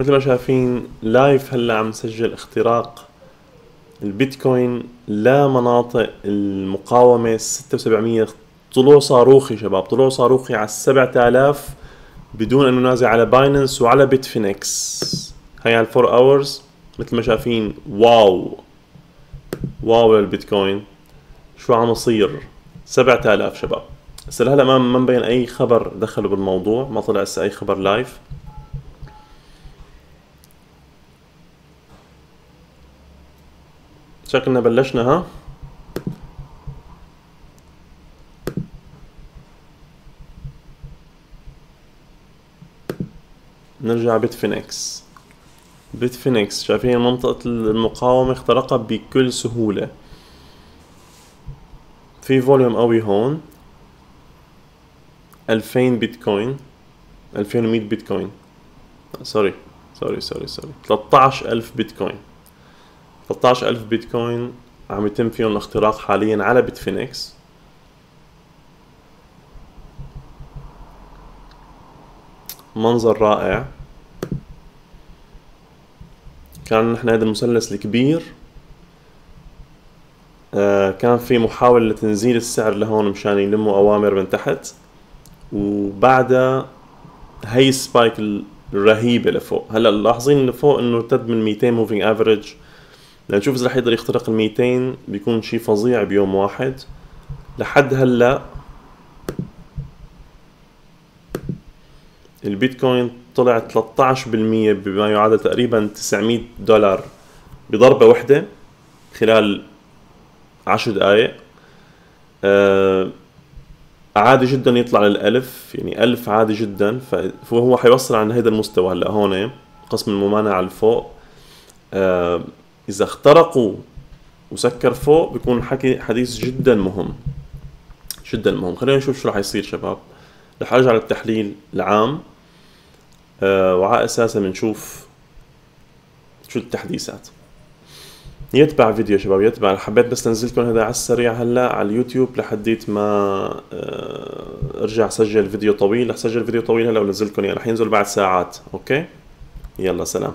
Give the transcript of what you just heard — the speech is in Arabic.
مثل ما شايفين live هلا عم نسجل اختراق البيتكوين لمناطق المقاومة 6700 طلوع صاروخي شباب. طلوع صاروخي على 7000 بدون انه نازل على Binance وعلى Bitfinex. هاي على 4 hours. مثل ما شايفين wow. Wow للبيتكوين شو عم يصير؟ 7000 شباب. هسه لهلا ما مبين أي خبر دخلوا بالموضوع. ما طلع هسه أي خبر live. شكلنا بلشنا ها؟ نرجع Bitfinex Bitfinex شايفين منطقة المقاومة اخترقها بكل سهولة. في volume قوي هون. ألفين بيتكوين. ألفين ومية بيتكوين. Sorry sorry sorry sorry تلتاش ألف بيتكوين. تلتاش ألف بيتكوين عم يتم فيهم الاختراق حاليا على بيتفينكس. منظر رائع. كان نحن هذا المثلث الكبير. آه كان في محاولة لتنزيل السعر لهون مشان يلموا أوامر من تحت. وبعدها هي ال spike الرهيبة لفوق. هلأ لاحظين اللي فوق إنه ارتد من 200 moving average لنشوف إذا رح يقدر يخترق ال 200 بيكون شيء فظيع بيوم واحد. لحد هلأ البيتكوين طلع 13% بما يعادل تقريبا 900 دولار بضربة واحدة خلال 10 دقائق آه عادي جدا يطلع للألف يعني ألف عادي جدا. فهو حيوصل عن هذا المستوى هلأ هون قسم الممانعة لفوق. آه إذا اخترقوا وسكر فوق بيكون حكي حديث جدا مهم. جدا مهم. خلينا نشوف شو راح يصير شباب. رح أرجع للتحليل العام. آه وعلى أساسه بنشوف شو التحديثات. يتبع فيديو شباب يتبع. حبيت بس أنزلكم هذا على السريع هلا على اليوتيوب لحديت ما آه أرجع سجل فيديو طويل. رح سجل فيديو طويل هلا ونزلكم إياه. رح ينزل بعد ساعات. okay؟ يلا سلام.